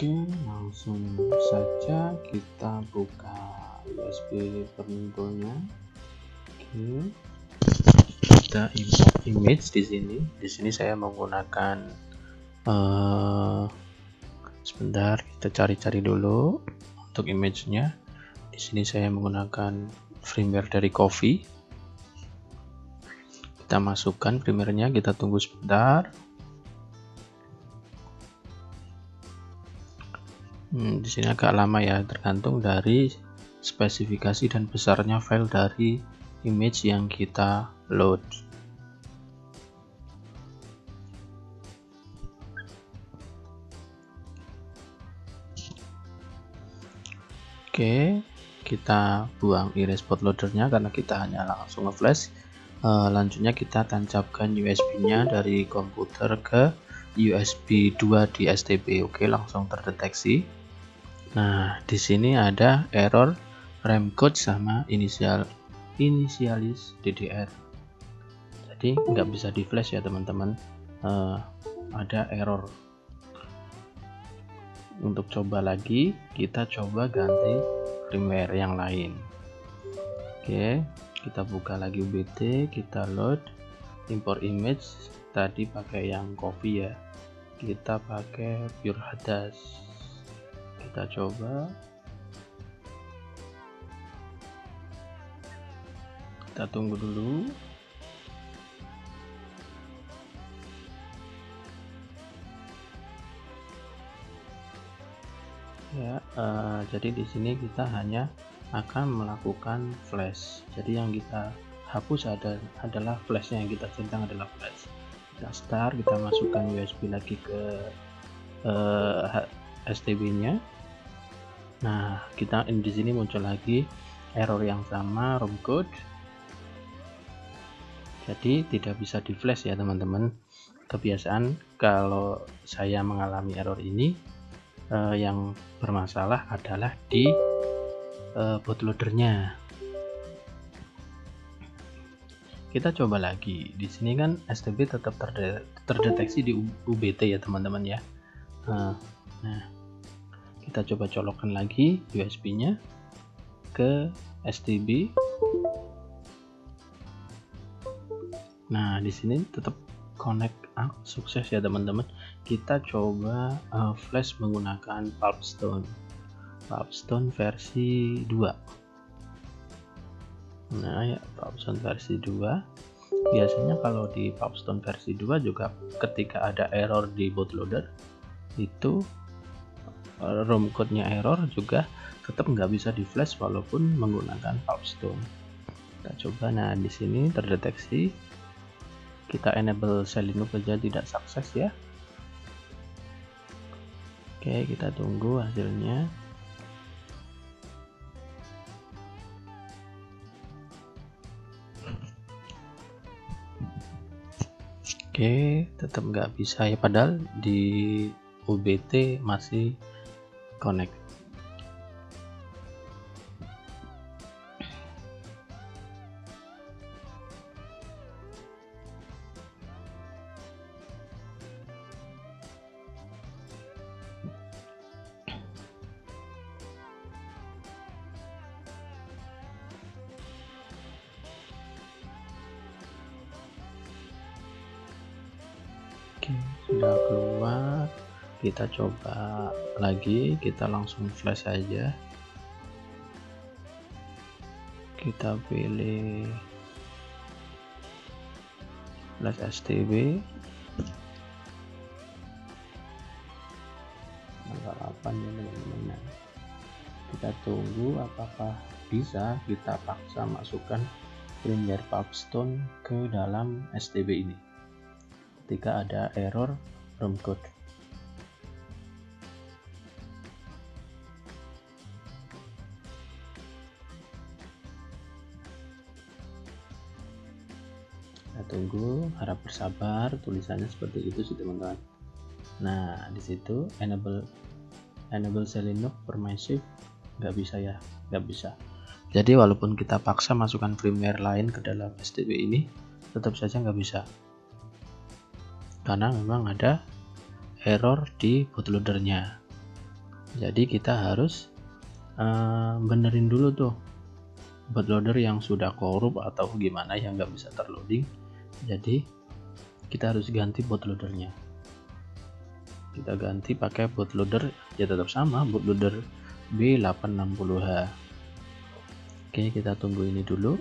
Oke, langsung saja kita buka USB penuntulnya. Oke, kita import image di sini. Di sini saya menggunakan uh, sebentar kita cari-cari dulu untuk image-nya. Di sini saya menggunakan firmware dari Coffee. Kita masukkan firmware-nya, kita tunggu sebentar. Hmm, di sini agak lama ya, tergantung dari spesifikasi dan besarnya file dari image yang kita load. Oke, kita buang iris bootloadernya karena kita hanya langsung nge-flash. Uh, lanjutnya kita tancapkan USB-nya dari komputer ke USB 2 di STB. Oke, langsung terdeteksi. Nah, di sini ada error rem code sama inisial inisialis DDR. Jadi nggak bisa di flash ya teman-teman. Uh, ada error. Untuk coba lagi, kita coba ganti firmware yang lain. Oke, kita buka lagi UBT, kita load, import image. Tadi pakai yang copy ya. Kita pakai pure hadas kita coba. Kita tunggu dulu. Ya uh, jadi di sini kita hanya akan melakukan flash. Jadi yang kita hapus ada, adalah flashnya yang kita centang adalah flash. Kita start kita masukkan USB lagi ke uh, eh, STB nya Nah, kita di sini muncul lagi error yang sama ROM code. Jadi tidak bisa di flash ya teman-teman. Kebiasaan kalau saya mengalami error ini eh, yang bermasalah adalah di eh, bootloadernya. Kita coba lagi. Di sini kan STB tetap terdeteksi di UBT ya teman-teman ya. Nah, nah kita coba colokkan lagi USB nya ke STB nah di sini tetap connect. Ah, sukses ya teman-teman. Kita coba uh, flash menggunakan Pulpstone Pulpstone versi 2 nah ya Pulpstone versi 2 biasanya kalau di Pulpstone versi 2 juga ketika ada error di bootloader itu ROM code-nya error juga tetap nggak bisa di flash walaupun menggunakan Pulpstone. Kita coba, nah di sini terdeteksi kita enable Selinoop aja tidak sukses ya. Oke, kita tunggu hasilnya. Oke, tetap nggak bisa ya padahal di UBT masih connect kita coba lagi kita langsung flash aja. Kita pilih flash STB tanggal 8 ya kita tunggu apakah bisa kita paksa masukkan firmware Pubstone ke dalam STB ini. Ketika ada error ROM code tunggu harap bersabar tulisannya seperti itu sih teman-teman. Nah di situ enable enable Selenium permissive nggak bisa ya nggak bisa. Jadi walaupun kita paksa masukkan firmware lain ke dalam STB ini tetap saja nggak bisa. Karena memang ada error di bootloadernya. Jadi kita harus uh, benerin dulu tuh bootloader yang sudah korup atau gimana yang nggak bisa terloading jadi kita harus ganti bootloadernya kita ganti pakai bootloader ya tetap sama bootloader B860H oke kita tunggu ini dulu.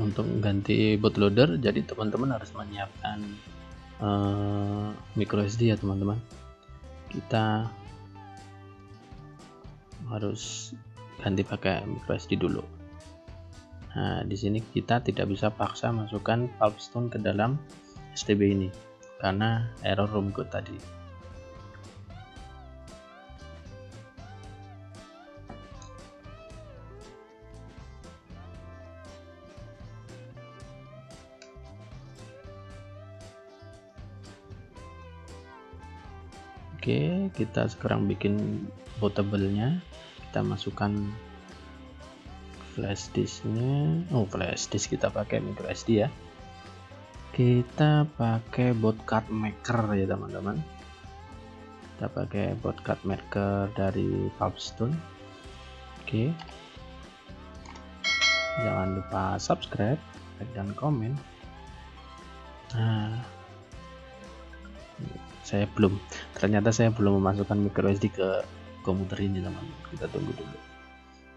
Untuk ganti bootloader jadi teman-teman harus menyiapkan uh, micro SD ya teman-teman. Kita harus ganti pakai micro SD dulu nah di sini kita tidak bisa paksa masukkan pulpstone ke dalam STB ini karena error room code tadi Oke, kita sekarang bikin bootable-nya. Kita masukkan flash disknya. Oh, flash disk kita pakai micro SD ya. Kita pakai bootcut maker ya teman-teman. Kita pakai bootcut maker dari Pubstone. Oke. Jangan lupa subscribe, like dan komen. Nah, saya belum ternyata saya belum memasukkan micro SD ke komputer ini teman kita tunggu dulu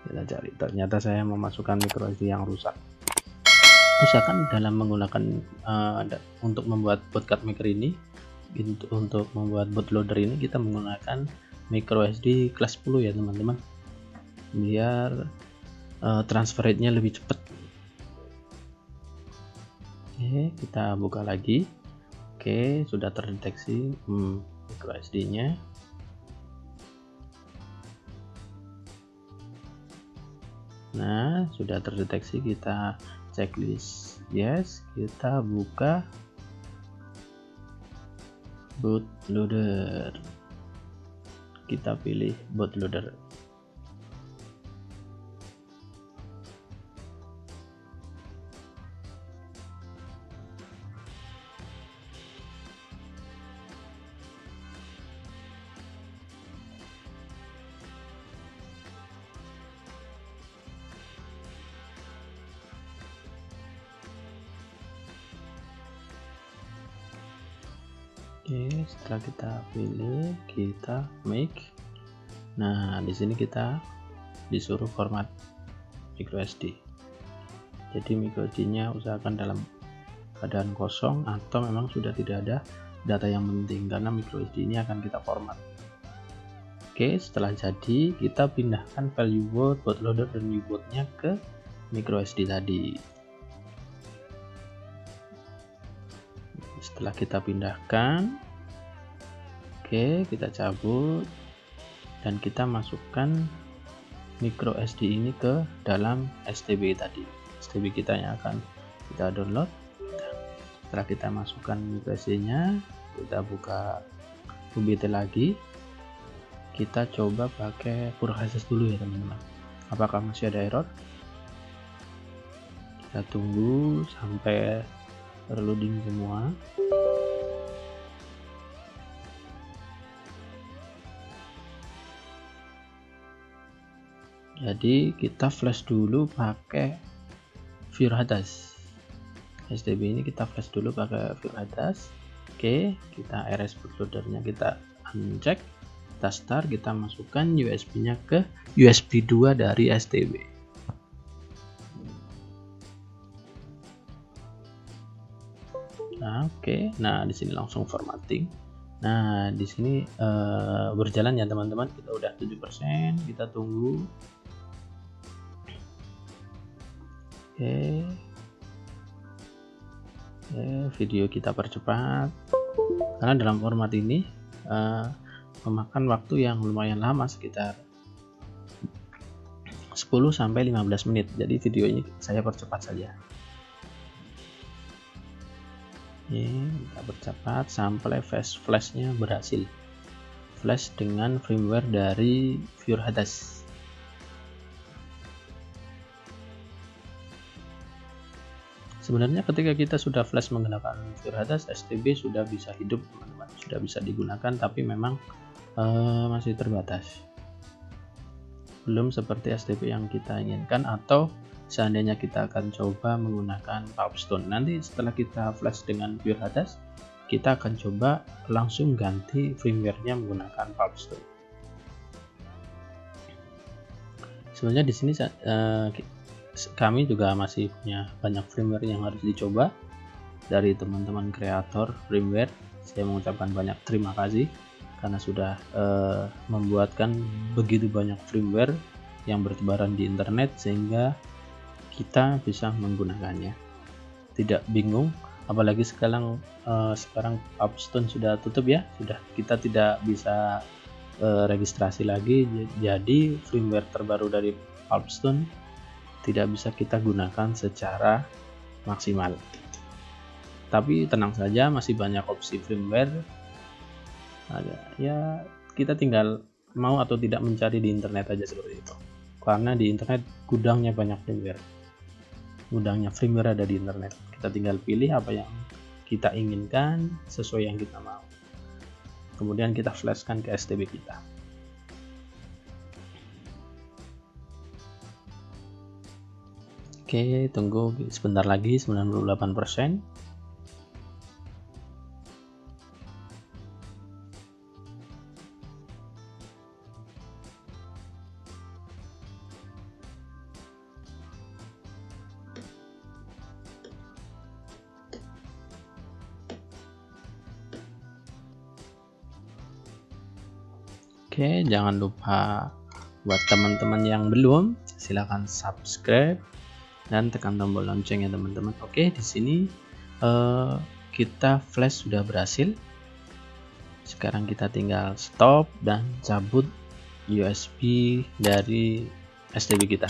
kita cari. Ternyata saya memasukkan micro SD yang rusak. Usahakan dalam menggunakan uh, untuk membuat bootcut maker ini untuk, untuk membuat bootloader ini kita menggunakan micro SD kelas 10 ya teman-teman. Biar uh, transfer rate-nya lebih cepat. Oke kita buka lagi. Oke, sudah terdeteksi hmm, micro SD-nya. Nah, sudah terdeteksi kita checklist. Yes, kita buka bootloader. Kita pilih bootloader. Oke, setelah kita pilih, kita make. Nah, di sini kita disuruh format micro SD. Jadi micro SD-nya usahakan dalam keadaan kosong atau memang sudah tidak ada data yang penting karena micro SD ini akan kita format. Oke, setelah jadi kita pindahkan value boot, bootloader dan U-bootnya ke micro SD tadi. Setelah kita pindahkan oke kita cabut dan kita masukkan micro SD ini ke dalam STB tadi. STB kita yang akan kita download. Setelah kita masukkan micro SD nya kita buka UBT lagi. Kita coba pakai Purhases dulu ya teman-teman. Apakah masih ada error? Kita tunggu sampai terloading semua. Jadi kita flash dulu pakai Virhadas STB ini kita flash dulu pakai Virhadas oke kita RS bootloadernya kita uncheck. Kita start kita masukkan USB nya ke USB 2 dari STB oke. Nah, di sini langsung formatting. Nah, di sini uh, berjalan ya teman-teman. Kita udah 7%, kita tunggu. Oke. Oke, video kita percepat. Karena dalam format ini uh, memakan waktu yang lumayan lama sekitar 10 sampai 15 menit. Jadi video ini saya percepat saja. Oke, kita percepat sampai flash flashnya berhasil. Flash dengan firmware dari Hadas. sebenarnya ketika kita sudah flash menggunakan Virhatas STB sudah bisa hidup teman-teman sudah bisa digunakan tapi memang uh, masih terbatas belum seperti STB yang kita inginkan atau seandainya kita akan coba menggunakan Pulpstone nanti setelah kita flash dengan Virhatas kita akan coba langsung ganti firmware-nya menggunakan Pulpstone sebenarnya di sini uh, kami juga masih punya banyak firmware yang harus dicoba dari teman-teman kreator firmware. Saya mengucapkan banyak terima kasih karena sudah uh, membuatkan begitu banyak firmware yang bertebaran di internet sehingga kita bisa menggunakannya tidak bingung apalagi sekarang uh, sekarang Upstone sudah tutup ya sudah kita tidak bisa uh, registrasi lagi jadi firmware terbaru dari Upstone tidak bisa kita gunakan secara maksimal. Tapi tenang saja, masih banyak opsi firmware. Ada, ya kita tinggal mau atau tidak mencari di internet aja seperti itu. Karena di internet gudangnya banyak firmware. Gudangnya firmware ada di internet. Kita tinggal pilih apa yang kita inginkan sesuai yang kita mau. Kemudian kita flashkan ke STB kita. Oke, tunggu sebentar lagi 98%. Oke, jangan lupa buat teman-teman yang belum silahkan subscribe dan tekan tombol lonceng ya teman-teman. Oke di sini uh, kita flash sudah berhasil. Sekarang kita tinggal stop dan cabut USB dari STB kita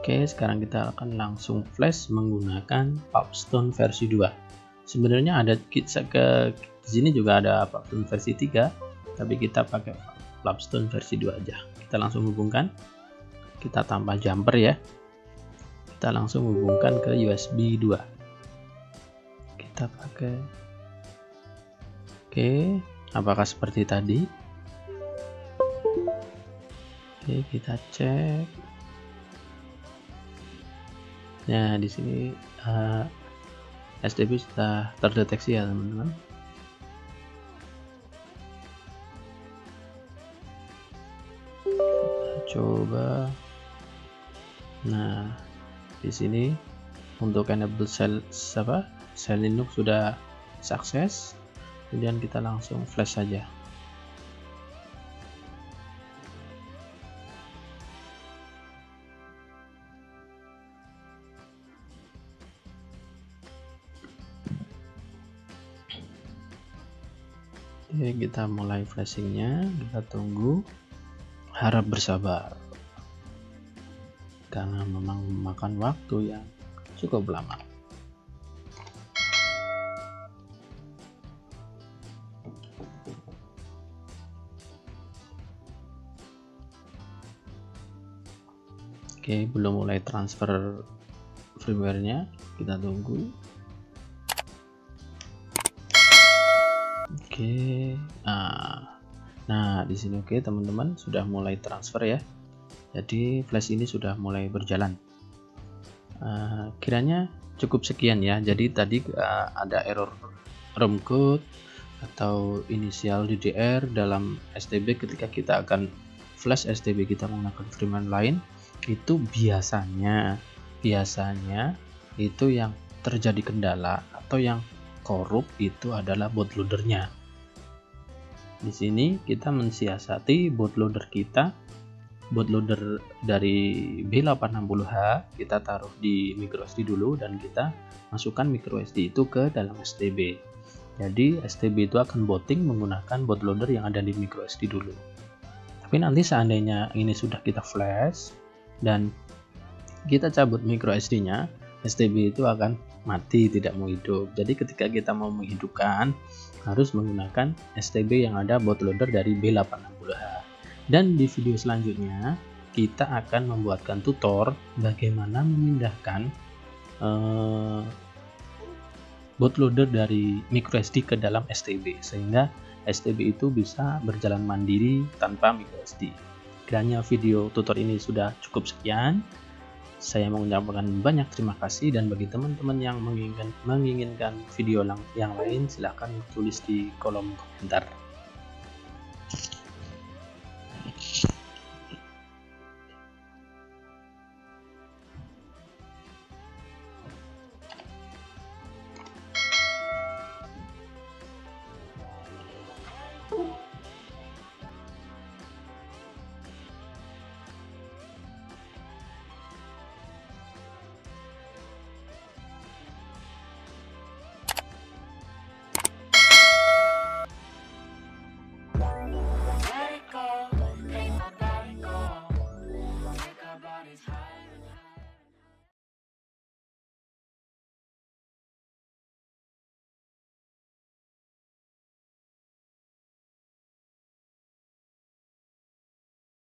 Oke, sekarang kita akan langsung flash menggunakan Popstone versi 2. Sebenarnya ada kita ke di sini juga ada Flapstone versi 3 tapi kita pakai Flapstone versi 2 aja. Kita langsung hubungkan. Kita tambah jumper ya. Kita langsung hubungkan ke USB 2 kita pakai. Oke apakah seperti tadi? Oke kita cek nah di sini uh, eh, STB sudah terdeteksi ya teman-teman. Coba. Nah di sini untuk enable shell apa? Shell Linux sudah sukses. Kemudian kita langsung flash saja Oke, kita mulai flashingnya kita tunggu harap bersabar karena memang memakan waktu yang cukup lama. Oke, belum mulai transfer firmware-nya, kita tunggu. Oke, nah Nah, di sini oke teman-teman sudah mulai transfer ya. Jadi flash ini sudah mulai berjalan. Uh, kiranya cukup sekian ya. Jadi tadi uh, ada error ROM code atau inisial DDR dalam STB ketika kita akan flash STB kita menggunakan firmware lain itu biasanya biasanya itu yang terjadi kendala atau yang korup itu adalah bootloadernya di sini kita mensiasati bootloader kita, bootloader dari B860H kita taruh di microSD dulu dan kita masukkan microSD itu ke dalam STB. Jadi STB itu akan booting menggunakan bootloader yang ada di microSD dulu. Tapi nanti seandainya ini sudah kita flash dan kita cabut microSD-nya, STB itu akan mati tidak mau hidup jadi ketika kita mau menghidupkan harus menggunakan STB yang ada bootloader dari B860H dan di video selanjutnya kita akan membuatkan tutor bagaimana memindahkan uh, bootloader dari microSD ke dalam STB sehingga STB itu bisa berjalan mandiri tanpa microSD. Kiranya video tutor ini sudah cukup sekian. Saya mengucapkan banyak terima kasih dan bagi teman-teman yang menginginkan, menginginkan video yang lain silahkan tulis di kolom komentar.